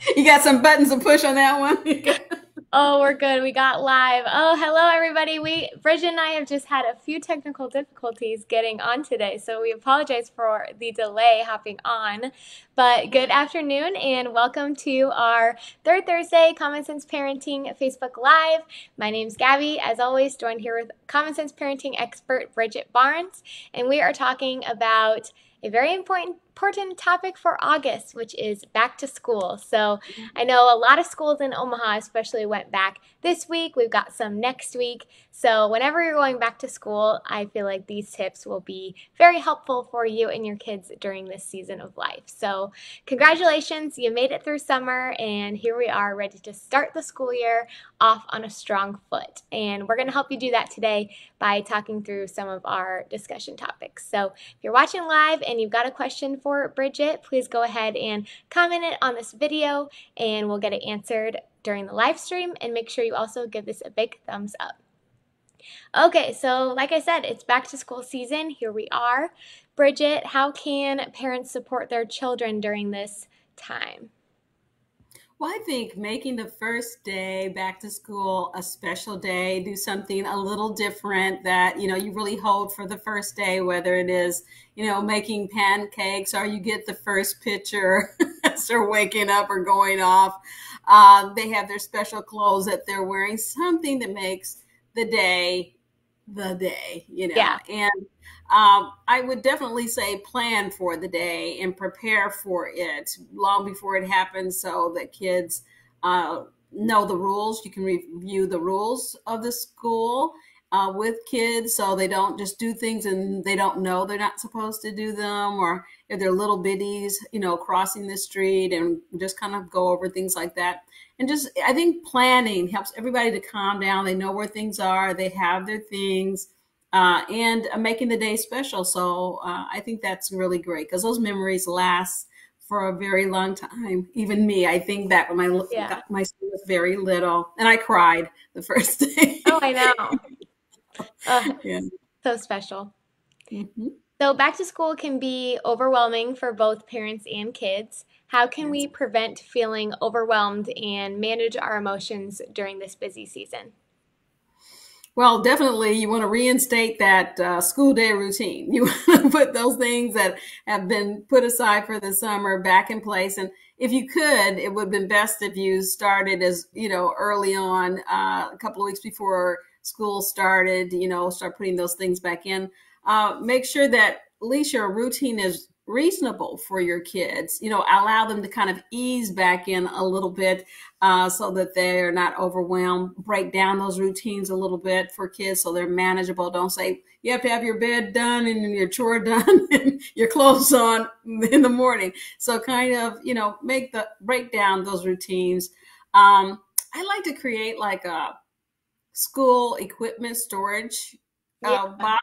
you got some buttons to push on that one? oh, we're good. We got live. Oh, hello, everybody. We, Bridget and I have just had a few technical difficulties getting on today, so we apologize for the delay hopping on. But good afternoon and welcome to our third Thursday Common Sense Parenting Facebook Live. My name's Gabby, as always, joined here with Common Sense Parenting expert Bridget Barnes, and we are talking about a very important important topic for August, which is back to school. So mm-hmm. I know a lot of schools in Omaha, especially, went back this week. We've got some next week. So whenever you're going back to school, I feel like these tips will be very helpful for you and your kids during this season of life. So congratulations, you made it through summer, and here we are ready to start the school year off on a strong foot. And we're going to help you do that today by talking through some of our discussion topics. So if you're watching live and you've got a question for Bridget, please go ahead and comment it on this video and we'll get it answered during the live stream. And make sure you also give this a big thumbs up. Okay, so like I said, it's back to school season. Here we are. Bridget, how can parents support their children during this time? Well, I think making the first day back to school a special day, do something a little different that, you know, you really hold for the first day, whether it is, you know, making pancakes or you get the first picture as they're waking up or going off. Um, they have their special clothes that they're wearing, something that makes the day the day, you know. Yeah. And um, I would definitely say plan for the day and prepare for it long before it happens so that kids uh, know the rules. You can review the rules of the school uh, with kids so they don't just do things and they don't know they're not supposed to do them or if they're little biddies, you know, crossing the street and just kind of go over things like that. And just, I think planning helps everybody to calm down. They know where things are, they have their things. Uh, and making the day special. So uh, I think that's really great because those memories last for a very long time. Even me, I think that when my yeah. my son was very little, and I cried the first day. oh, I know. Uh, yeah. So special. Mm-hmm. So, back to school can be overwhelming for both parents and kids. How can we prevent feeling overwhelmed and manage our emotions during this busy season? Well, definitely, you want to reinstate that uh, school day routine. You want to put those things that have been put aside for the summer back in place. And if you could, it would have been best if you started as, you know, early on, uh, a couple of weeks before school started, you know, start putting those things back in. Uh, make sure that at least your routine is reasonable for your kids. You know, allow them to kind of ease back in a little bit uh, so that they're not overwhelmed. Break down those routines a little bit for kids so they're manageable. Don't say you have to have your bed done and your chore done and your clothes on in the morning. So kind of, you know, make the break down those routines. Um, I like to create like a school equipment storage uh, yeah. box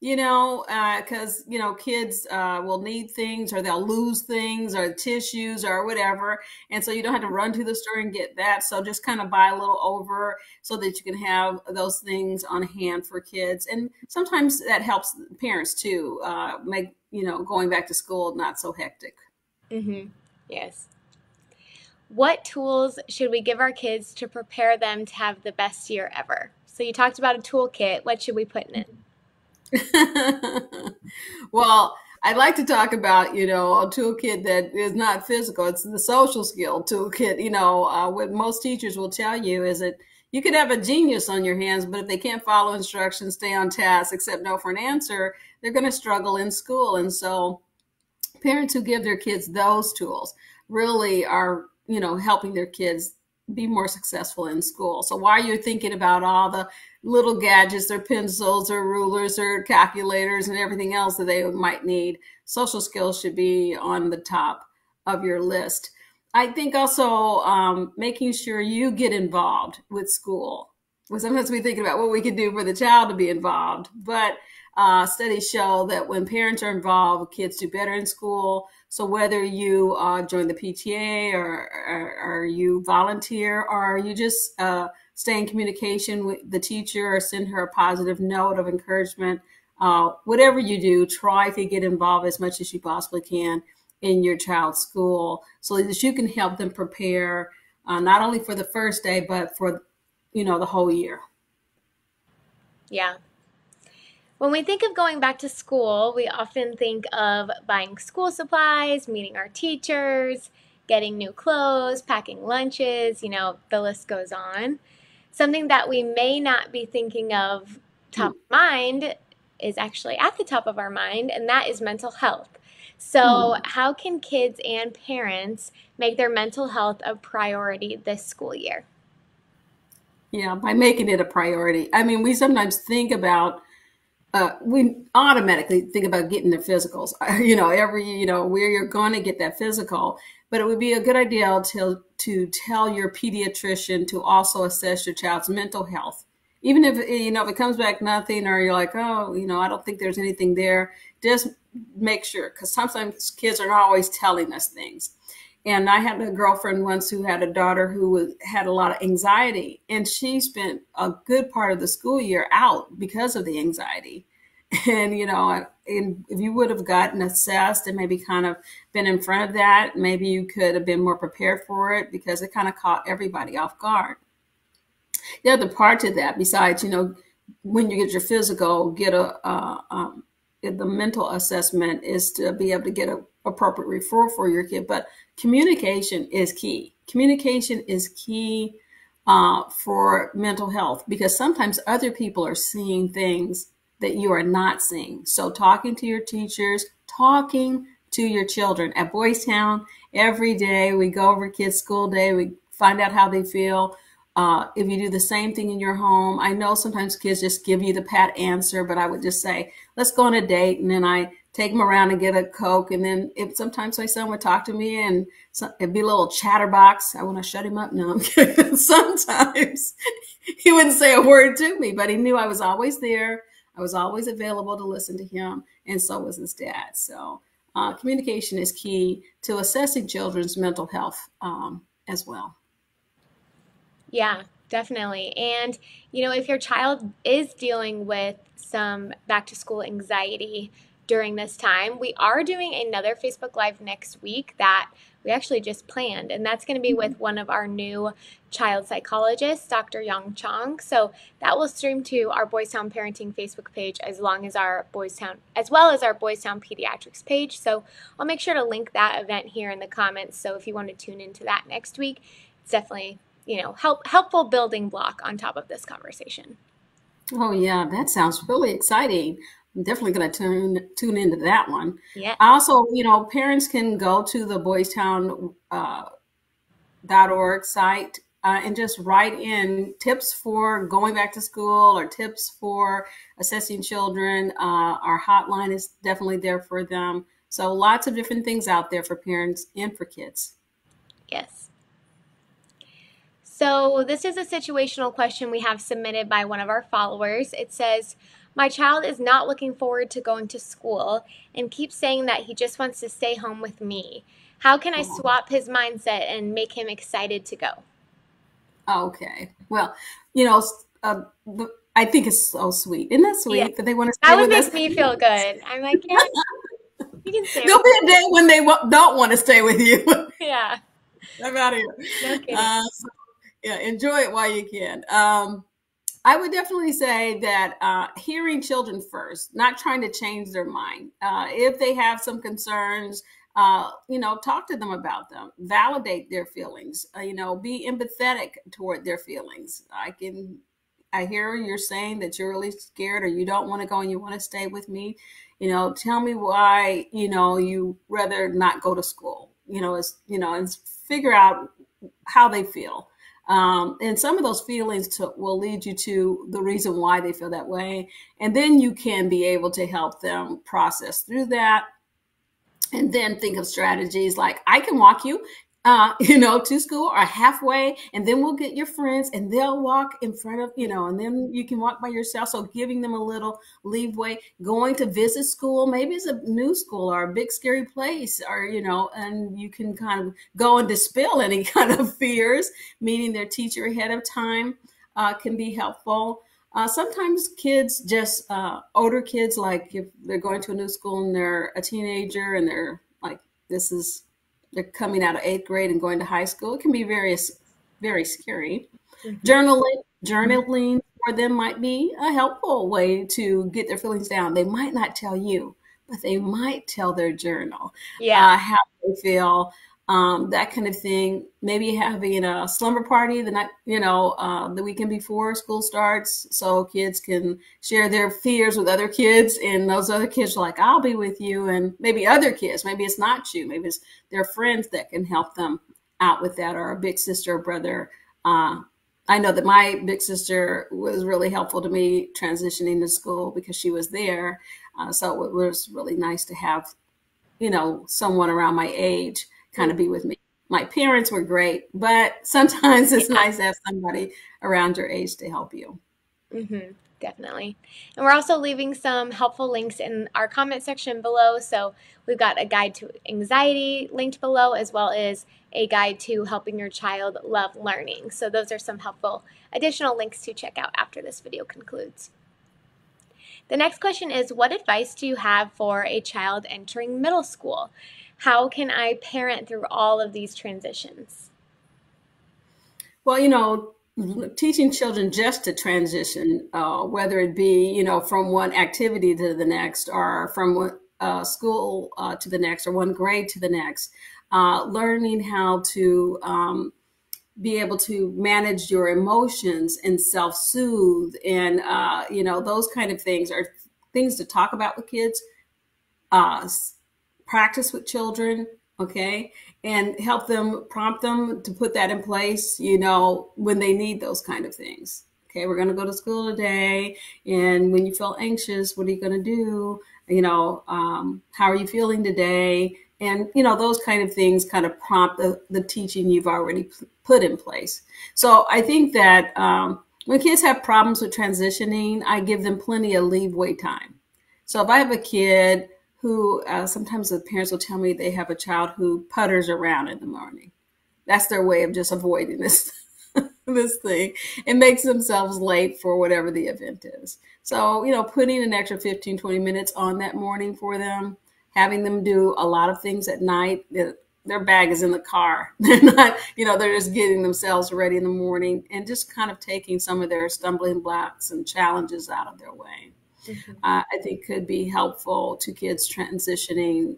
you know because uh, you know kids uh, will need things or they'll lose things or tissues or whatever and so you don't have to run to the store and get that so just kind of buy a little over so that you can have those things on hand for kids and sometimes that helps parents too uh, make you know going back to school not so hectic mm-hmm. yes what tools should we give our kids to prepare them to have the best year ever? So you talked about a toolkit. What should we put in it? well, I'd like to talk about, you know, a toolkit that is not physical. It's the social skill toolkit. You know, uh, what most teachers will tell you is that you could have a genius on your hands, but if they can't follow instructions, stay on task, accept no for an answer, they're going to struggle in school. And so parents who give their kids those tools really are you know, helping their kids be more successful in school. So while you're thinking about all the little gadgets or pencils or rulers or calculators and everything else that they might need, social skills should be on the top of your list. I think also um, making sure you get involved with school. Well, sometimes we think about what we can do for the child to be involved, but uh, studies show that when parents are involved, kids do better in school. So whether you uh, join the PTA or, or, or, you volunteer or you just uh, stay in communication with the teacher or send her a positive note of encouragement, uh, whatever you do, try to get involved as much as you possibly can in your child's school so that you can help them prepare uh, not only for the first day but for you know the whole year. Yeah. When we think of going back to school we often think of buying school supplies meeting our teachers getting new clothes packing lunches you know the list goes on something that we may not be thinking of top of mind is actually at the top of our mind and that is mental health so, mm. how can kids and parents make their mental health a priority this school year? Yeah, by making it a priority. I mean, we sometimes think about uh, we automatically think about getting their physicals. You know, every you know where you're going to get that physical, but it would be a good idea to to tell your pediatrician to also assess your child's mental health. Even if you know if it comes back nothing, or you're like, oh, you know, I don't think there's anything there. Just make sure because sometimes kids are not always telling us things. And I had a girlfriend once who had a daughter who was, had a lot of anxiety, and she spent a good part of the school year out because of the anxiety. And you know, and if you would have gotten assessed and maybe kind of been in front of that, maybe you could have been more prepared for it because it kind of caught everybody off guard. The other part to that, besides you know, when you get your physical, get a uh, um, the mental assessment is to be able to get a appropriate referral for your kid. But communication is key. Communication is key uh, for mental health because sometimes other people are seeing things that you are not seeing. So talking to your teachers, talking to your children at Boys Town every day. We go over kids' school day. We find out how they feel. Uh, if you do the same thing in your home, I know sometimes kids just give you the pat answer, but I would just say, let's go on a date. And then I take them around and get a Coke. And then if sometimes my son would talk to me and so, it'd be a little chatterbox. I want to shut him up. No, I'm kidding. sometimes he wouldn't say a word to me, but he knew I was always there. I was always available to listen to him. And so was his dad. So uh, communication is key to assessing children's mental health um, as well. Yeah, definitely. And, you know, if your child is dealing with some back to school anxiety during this time, we are doing another Facebook Live next week that we actually just planned. And that's going to be mm-hmm. with one of our new child psychologists, Dr. Yang Chong. So that will stream to our Boys Town Parenting Facebook page as long as our Boys Town, as well as our Boys Town Pediatrics page. So I'll make sure to link that event here in the comments. So if you want to tune into that next week, it's definitely you know, help helpful building block on top of this conversation. Oh yeah, that sounds really exciting. I'm definitely going to tune tune into that one. Yeah. Also, you know, parents can go to the Boys Town uh, .org site uh, and just write in tips for going back to school or tips for assessing children. Uh, our hotline is definitely there for them. So lots of different things out there for parents and for kids. Yes. So, this is a situational question we have submitted by one of our followers. It says, My child is not looking forward to going to school and keeps saying that he just wants to stay home with me. How can I swap his mindset and make him excited to go? Okay. Well, you know, uh, I think it's so sweet. Isn't that sweet yeah. that they want to stay that would make me feel good. I'm like, yeah, you can stay. There'll be a day when they don't want to stay with you. Yeah. I'm out of here. No. Uh, so yeah, enjoy it while you can. Um, I would definitely say that uh, hearing children first, not trying to change their mind. Uh, if they have some concerns, uh, you know, talk to them about them, validate their feelings, uh, you know, be empathetic toward their feelings. I can, I hear you're saying that you're really scared or you don't want to go and you want to stay with me. You know, tell me why, you know, you rather not go to school, you know, is, you know, and figure out how they feel um, and some of those feelings to, will lead you to the reason why they feel that way. And then you can be able to help them process through that. And then think of strategies like I can walk you uh, you know, to school or halfway, and then we'll get your friends and they'll walk in front of, you know, and then you can walk by yourself. So giving them a little leeway, going to visit school, maybe it's a new school or a big scary place, or, you know, and you can kind of go and dispel any kind of fears, meeting their teacher ahead of time uh, can be helpful. Uh, sometimes kids just uh, older kids like if they're going to a new school and they're a teenager and they're like this is they're coming out of eighth grade and going to high school. It can be very, very scary. Mm-hmm. Journaling, journaling for them might be a helpful way to get their feelings down. They might not tell you, but they might tell their journal yeah. Uh, how they feel um, that kind of thing. Maybe having a slumber party the night, you know, uh, the weekend before school starts, so kids can share their fears with other kids, and those other kids are like, "I'll be with you," and maybe other kids, maybe it's not you, maybe it's their friends that can help them out with that, or a big sister or brother. Uh, I know that my big sister was really helpful to me transitioning to school because she was there. Uh, so it was really nice to have, you know, someone around my age kind of be with me. My parents were great, but sometimes it's yeah. nice to have somebody around your age to help you. Mm-hmm, definitely. And we're also leaving some helpful links in our comment section below. So we've got a guide to anxiety linked below, as well as a guide to helping your child love learning. So those are some helpful additional links to check out after this video concludes. The next question is What advice do you have for a child entering middle school? How can I parent through all of these transitions? Well, you know, teaching children just to transition, uh, whether it be, you know, from one activity to the next or from uh, school uh, to the next or one grade to the next, uh, learning how to um, be able to manage your emotions and self-soothe and, uh, you know, those kind of things are things to talk about with kids uh, practice with children, okay, and help them, prompt them to put that in place, you know, when they need those kind of things. Okay, we're going to go to school today. And when you feel anxious, what are you going to do? You know, um, how are you feeling today? And, you know, those kind of things kind of prompt the, the teaching you've already put in place. So I think that um, when kids have problems with transitioning, I give them plenty of leeway time. So if I have a kid who uh, sometimes the parents will tell me they have a child who putters around in the morning. That's their way of just avoiding this this thing and makes themselves late for whatever the event is. So, you know, putting an extra 15, 20 minutes on that morning for them, having them do a lot of things at night. Their bag is in the car. They're not, you know, they're just getting themselves ready in the morning and just kind of taking some of their stumbling blocks and challenges out of their way mm-hmm. uh, I think could be helpful to kids transitioning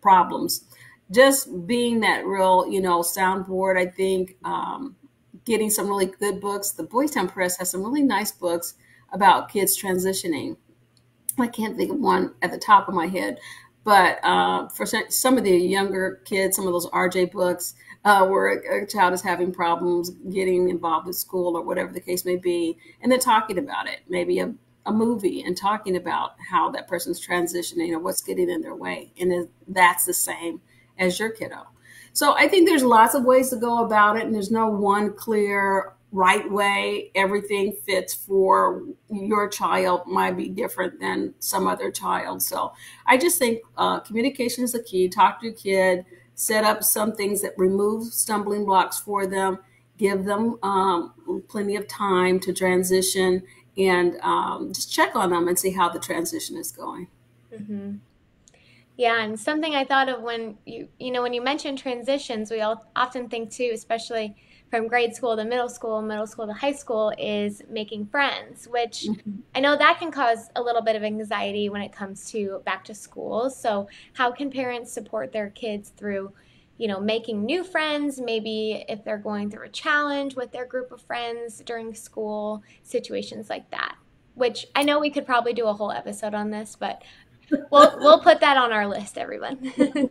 problems. Just being that real, you know, soundboard, I think um, getting some really good books. The Boys Town Press has some really nice books about kids transitioning. I can't think of one at the top of my head, but uh, for some of the younger kids, some of those RJ books uh, where a, child is having problems getting involved with school or whatever the case may be, and then talking about it. Maybe a a movie and talking about how that person's transitioning or what's getting in their way. And that's the same as your kiddo. So I think there's lots of ways to go about it, and there's no one clear right way. Everything fits for your child might be different than some other child. So I just think uh, communication is the key. Talk to your kid, set up some things that remove stumbling blocks for them, give them um, plenty of time to transition, and um, just check on them and see how the transition is going. Mm-hmm. Yeah, and something I thought of when you you know when you mention transitions, we all often think too, especially from grade school to middle school, middle school to high school, is making friends, which mm-hmm. I know that can cause a little bit of anxiety when it comes to back to school. So, how can parents support their kids through you know, making new friends, maybe if they're going through a challenge with their group of friends during school, situations like that. Which I know we could probably do a whole episode on this, but we'll we'll put that on our list, everyone.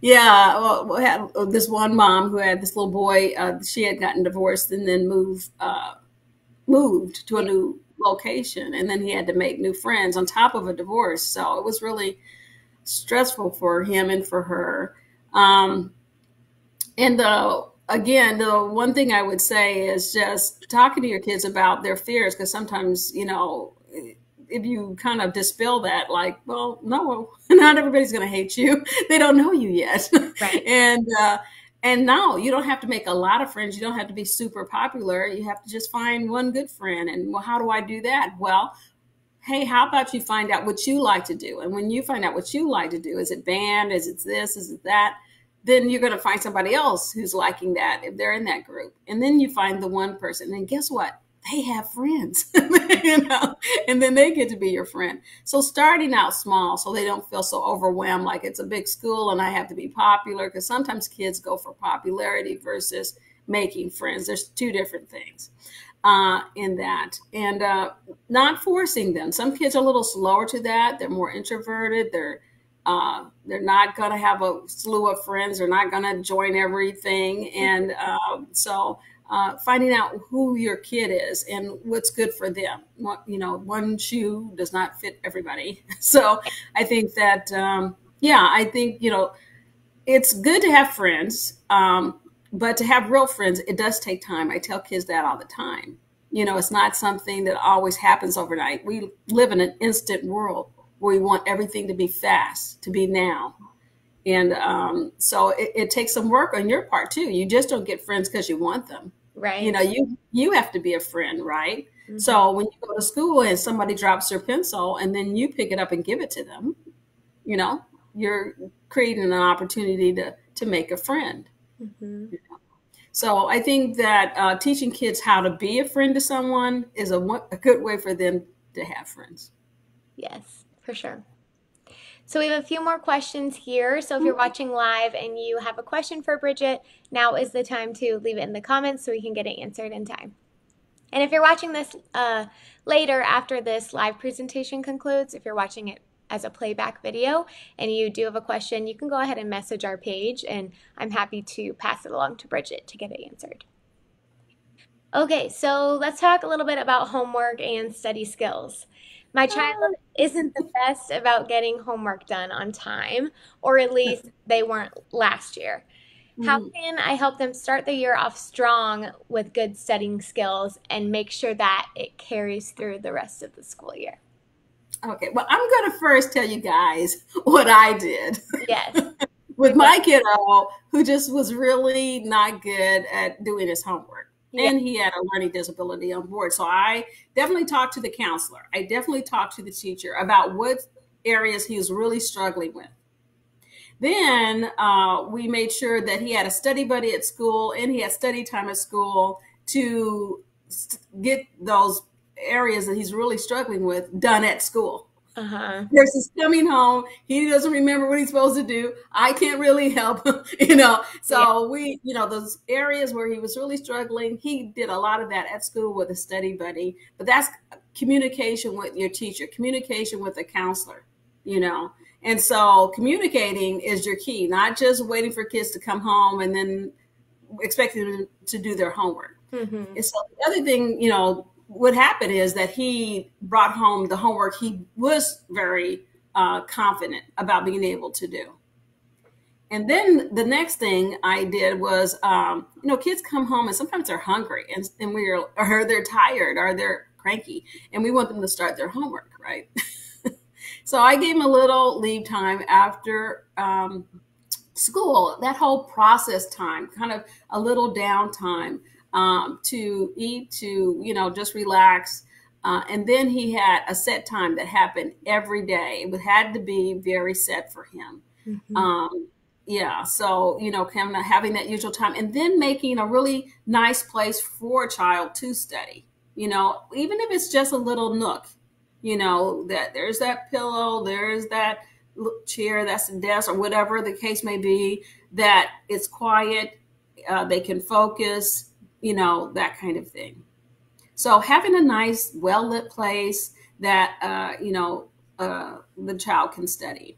yeah, well, we had this one mom who had this little boy. Uh, she had gotten divorced and then moved uh, moved to a new location, and then he had to make new friends on top of a divorce. So it was really stressful for him and for her. Um, and the again, the one thing I would say is just talking to your kids about their fears, because sometimes you know if you kind of dispel that, like, well, no, not everybody's going to hate you. They don't know you yet, right. and uh, and no, you don't have to make a lot of friends. You don't have to be super popular. You have to just find one good friend. And well, how do I do that? Well, hey, how about you find out what you like to do? And when you find out what you like to do, is it band? Is it this? Is it that? Then you're going to find somebody else who's liking that if they're in that group. And then you find the one person. And guess what? They have friends, you know, and then they get to be your friend. So starting out small so they don't feel so overwhelmed like it's a big school and I have to be popular because sometimes kids go for popularity versus making friends. There's two different things uh, in that and uh, not forcing them. Some kids are a little slower to that. They're more introverted. They're uh, they're not going to have a slew of friends. They're not going to join everything. And um, so uh, finding out who your kid is and what's good for them. What, you know, one shoe does not fit everybody. So I think that, um, yeah, I think, you know, it's good to have friends. Um, but to have real friends, it does take time. I tell kids that all the time. You know, it's not something that always happens overnight. We live in an instant world where we want everything to be fast, to be now. And um, so it, it, takes some work on your part too. You just don't get friends because you want them. Right. You know, you you have to be a friend, right? Mm-hmm. So when you go to school and somebody drops their pencil and then you pick it up and give it to them, you know, you're creating an opportunity to to make a friend. Mm-hmm. So I think that uh, teaching kids how to be a friend to someone is a, a good way for them to have friends. Yes, for sure. So we have a few more questions here. So if you're watching live and you have a question for Bridget, now is the time to leave it in the comments so we can get it answered in time. And if you're watching this uh, later after this live presentation concludes, if you're watching it as a playback video and you do have a question, you can go ahead and message our page and I'm happy to pass it along to Bridget to get it answered. Okay, so let's talk a little bit about homework and study skills. My child isn't the best about getting homework done on time, or at least they weren't last year. How mm-hmm. can I help them start the year off strong with good studying skills and make sure that it carries through the rest of the school year? Okay, well, I'm going to first tell you guys what I did. Yes. with my kiddo who just was really not good at doing his homework. Yeah. And he had a learning disability on board. So I definitely talked to the counselor. I definitely talked to the teacher about what areas he was really struggling with. Then uh, we made sure that he had a study buddy at school and he had study time at school to get those areas that he's really struggling with done at school. Uh-huh. Versus coming home, he doesn't remember what he's supposed to do. I can't really help him, you know. So yeah. we, you know, those areas where he was really struggling, he did a lot of that at school with a study buddy. But that's communication with your teacher, communication with a counselor, you know. And so communicating is your key, not just waiting for kids to come home and then expecting them to do their homework. Mm-hmm. And so the other thing, you know, what happened is that he brought home the homework he was very uh, confident about being able to do. And then the next thing I did was, um, you know, kids come home and sometimes they're hungry and, and we're, or they're tired or they're cranky and we want them to start their homework, right? so I gave them a little leave time after um, school, that whole process time, kind of a little downtime um, to eat, to, you know, just relax. Uh, and then he had a set time that happened every day. It had to be very set for him. Mm-hmm. Um, yeah. So, you know, kind of having that usual time and then making a really nice place for a child to study, you know, even if it's just a little nook, you know, that there's that pillow, there's that chair, that's a desk or whatever the case may be, that it's quiet, uh, they can focus, you know, that kind of thing. So having a nice, well lit place that, uh, you know, uh, the child can study.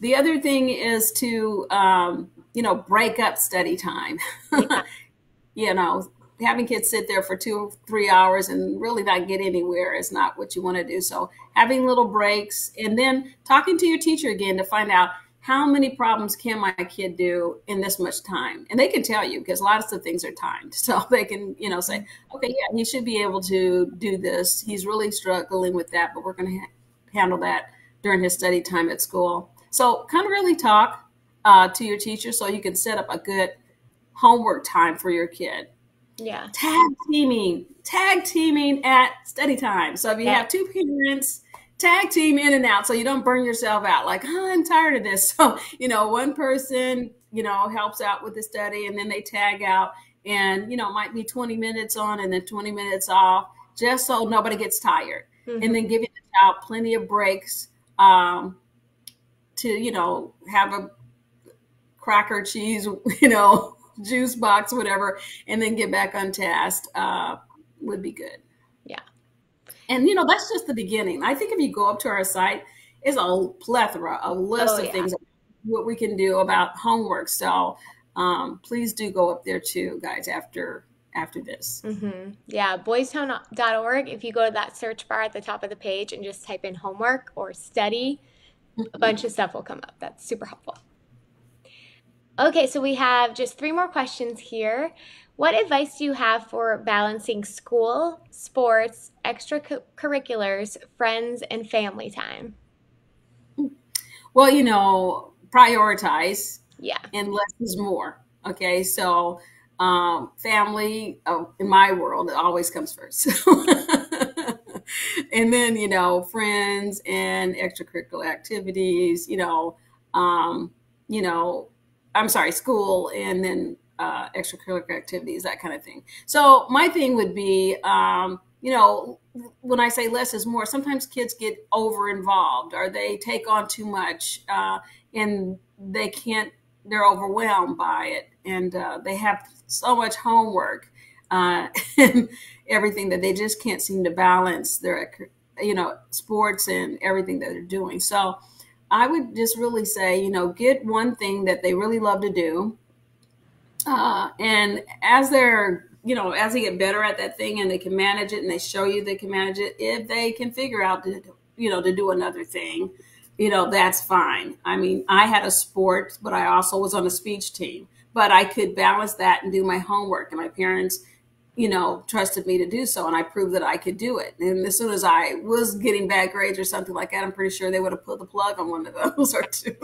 The other thing is to, um, you know, break up study time. you know, having kids sit there for two, or three hours and really not get anywhere is not what you want to do. So having little breaks and then talking to your teacher again to find out how many problems can my kid do in this much time? And they can tell you because lots of things are timed. So they can, you know, say, okay, yeah, he should be able to do this. He's really struggling with that, but we're going to ha- handle that during his study time at school. So kind of really talk uh, to your teacher so you can set up a good homework time for your kid. Yeah. Tag teaming, tag teaming at study time. So if you yeah. have two parents tag team in and out so you don't burn yourself out. Like oh, i'm tired of this. So you know one person you know helps out with the study and then they tag out and you know might be 20 minutes on and then 20 minutes off just so nobody gets tired mm-hmm. and then giving the child plenty of breaks um, to you know have a cracker cheese you know juice box whatever and then get back on task uh, would be good and you know that's just the beginning i think if you go up to our site is a plethora a list oh, of yeah. things what we can do about homework so um, please do go up there too guys after after this. Mm-hmm. Yeah, boystown.org. If you go to that search bar at the top of the page and just type in homework or study, a bunch of stuff will come up. That's super helpful. Okay, so we have just three more questions here. What advice do you have for balancing school, sports, extracurriculars, friends, and family time? Well, you know, prioritize. Yeah. And less is more. Okay, so um, family uh, in my world it always comes first and then you know friends and extracurricular activities you know um, you know i'm sorry school and then uh, extracurricular activities that kind of thing. So my thing would be um, you know when i say less is more sometimes kids get over involved or they take on too much uh, and they can't they're overwhelmed by it. And uh, they have so much homework uh, and everything that they just can't seem to balance their you know sports and everything that they're doing. So i would just really say you know get one thing that they really love to do uh, and as they're you know as they get better at that thing and they can manage it and they show you they can manage it if they can figure out to you know to do another thing you know that's fine i mean i had a sport but i also was on a speech team but I could balance that and do my homework. And my parents, you know, trusted me to do so, and I proved that I could do it. And as soon as I was getting bad grades or something like that, I'm pretty sure they would have put the plug on one of those or two.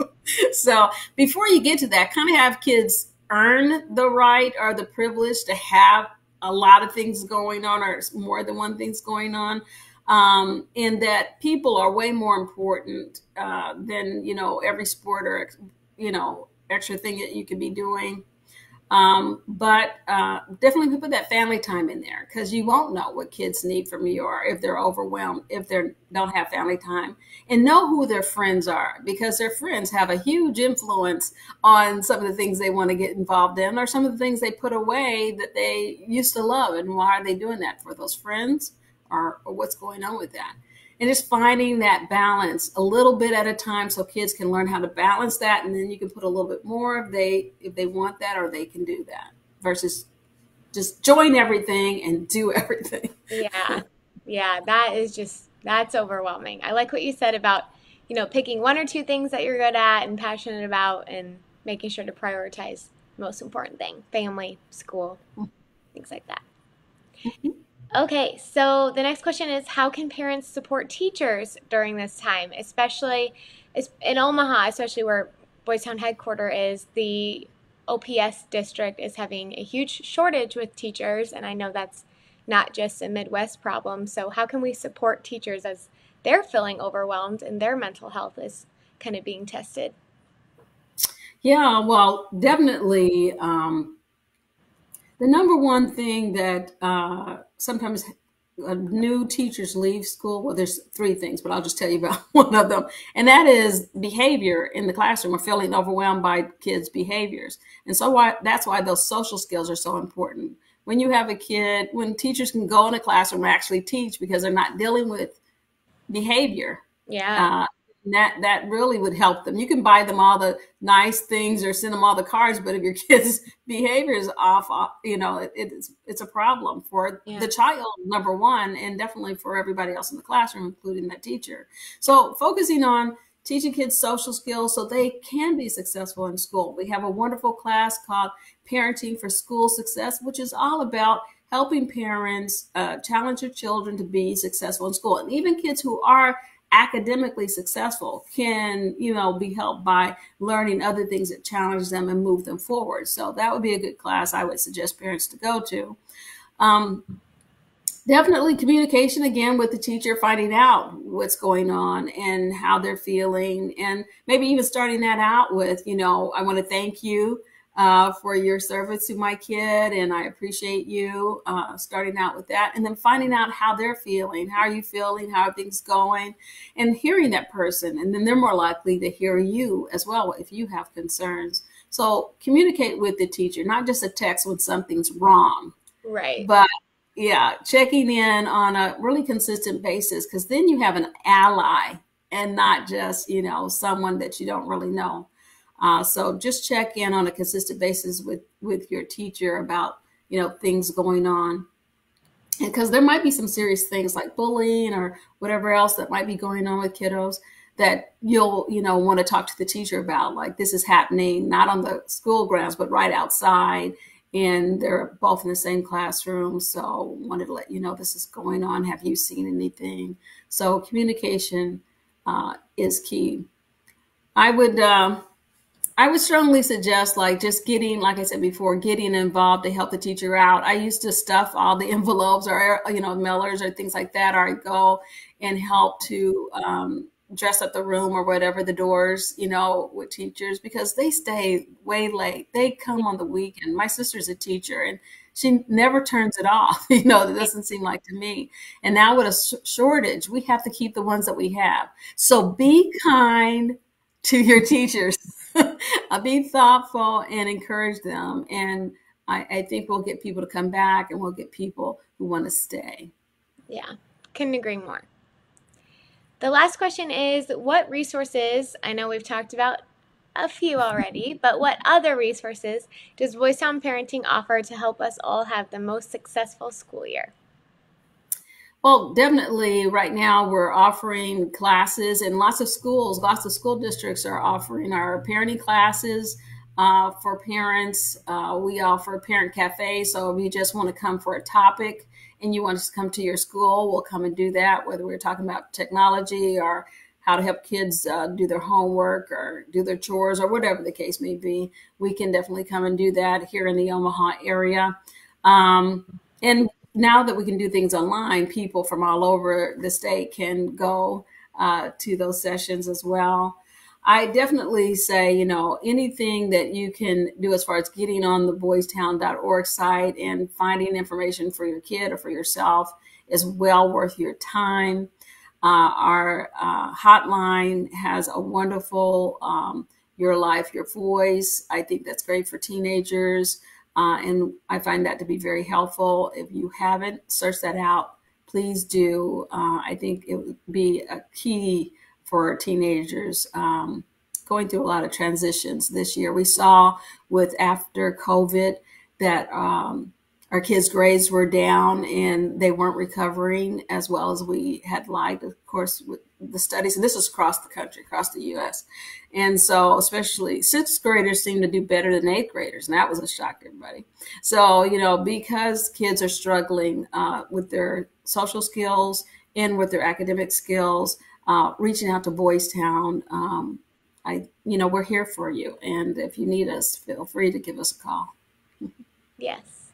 so before you get to that, kind of have kids earn the right or the privilege to have a lot of things going on or more than one thing's going on um, and that people are way more important uh, than you know every sport or you know extra thing that you could be doing. Um, but uh, definitely put that family time in there because you won't know what kids need from you or if they're overwhelmed, if they don't have family time. And know who their friends are because their friends have a huge influence on some of the things they want to get involved in or some of the things they put away that they used to love. And why are they doing that for those friends or, or what's going on with that? And just finding that balance a little bit at a time so kids can learn how to balance that. And then you can put a little bit more if they if they want that or they can do that versus just join everything and do everything. Yeah. Yeah. That is just that's overwhelming. I like what you said about you know picking one or two things that you're good at and passionate about and making sure to prioritize the most important thing family school things like that. Mm-hmm. Okay, so the next question is how can parents support teachers during this time, especially in Omaha, especially where Boys Town headquarter is, the OPS district is having a huge shortage with teachers, and I know that's not just a Midwest problem. So, how can we support teachers as they're feeling overwhelmed and their mental health is kind of being tested? Yeah, well, definitely. Um, the number one thing that uh, sometimes uh, new teachers leave school. Well, there's three things, but I'll just tell you about one of them. And that is behavior in the classroom or feeling overwhelmed by kids' behaviors. And so why that's why those social skills are so important. When you have a kid, when teachers can go in a classroom and actually teach because they're not dealing with behavior. Yeah. Uh, that that really would help them. You can buy them all the nice things or send them all the cards, but if your kid's behavior is off, you know, it, it's it's a problem for yeah. the child number one, and definitely for everybody else in the classroom, including that teacher. So focusing on teaching kids social skills so they can be successful in school. We have a wonderful class called Parenting for School Success, which is all about helping parents uh, challenge their children to be successful in school, and even kids who are academically successful can you know be helped by learning other things that challenge them and move them forward. So that would be a good class i would suggest parents to go to. Um, definitely communication again with the teacher, finding out what's going on and how they're feeling, and maybe even starting that out with, you know, I want to thank you uh, for your service to my kid, and I appreciate you. Uh, starting out with that, and then finding out how they're feeling. How are you feeling? How are things going? And hearing that person, and then they're more likely to hear you as well if you have concerns. So communicate with the teacher, not just a text when something's wrong. Right. But yeah, checking in on a really consistent basis because then you have an ally and not just, you know, someone that you don't really know. Uh, so just check in on a consistent basis with with your teacher about you know things going on. Because there might be some serious things like bullying or whatever else that might be going on with kiddos that you'll you know want to talk to the teacher about. Like this is happening not on the school grounds but right outside and they're both in the same classroom. So wanted to let you know this is going on. Have you seen anything? So communication uh, is key. I would uh, I would strongly suggest like just getting, like I said before, getting involved to help the teacher out. I used to stuff all the envelopes or, you know, mailers or things like that, or I'd go and help to um, dress up the room or whatever, the doors, you know, with teachers because they stay way late. They come on the weekend. My sister's a teacher and she never turns it off. You know, it doesn't seem like to me. And now with a shortage, we have to keep the ones that we have. So be kind to your teachers. Uh, be thoughtful and encourage them. And I, I think we'll get people to come back and we'll get people who want to stay. Yeah, couldn't agree more. The last question is What resources, I know we've talked about a few already, but what other resources does Boys Town Parenting offer to help us all have the most successful school year? Well, definitely right now we're offering classes and lots of schools, lots of school districts are offering our parenting classes uh, for parents. Uh, we offer parent cafe. So if you just want to come for a topic and you want to come to your school, we'll come and do that, whether we're talking about technology or how to help kids uh, do their homework or do their chores or whatever the case may be. We can definitely come and do that here in the Omaha area. Um, and now that we can do things online, people from all over the state can go uh, to those sessions as well. I definitely say, you know, anything that you can do as far as getting on the boystown.org site and finding information for your kid or for yourself is well worth your time. Uh, our uh, hotline has a wonderful um, Your Life, Your Voice. I think that's great for teenagers. Uh, and I find that to be very helpful. If you haven't, search that out. Please do. Uh, I think it would be a key for teenagers um, going through a lot of transitions this year. We saw with after COVID that um, our kids' grades were down and they weren't recovering as well as we had liked. Of course, with the studies, and this is across the country, across the U.S. And so, especially sixth graders seem to do better than eighth graders, and that was a shock to everybody. So, you know, because kids are struggling uh, with their social skills and with their academic skills, uh, reaching out to Boys Town, um, I, you know, we're here for you, and if you need us, feel free to give us a call. yes.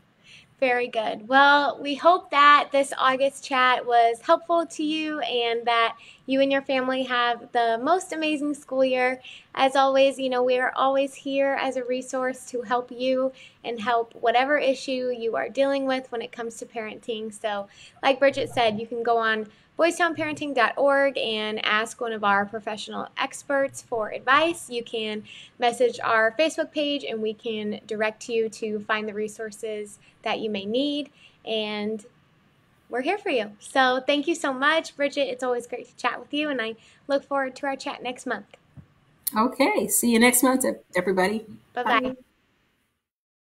Very good. Well, we hope that this August chat was helpful to you and that you and your family have the most amazing school year. As always, you know, we are always here as a resource to help you and help whatever issue you are dealing with when it comes to parenting. So, like Bridget said, you can go on boystownparenting.org and ask one of our professional experts for advice. You can message our Facebook page and we can direct you to find the resources that you may need. And we're here for you. So thank you so much, Bridget. It's always great to chat with you, and I look forward to our chat next month. Okay. See you next month, everybody. Bye-bye. bye bye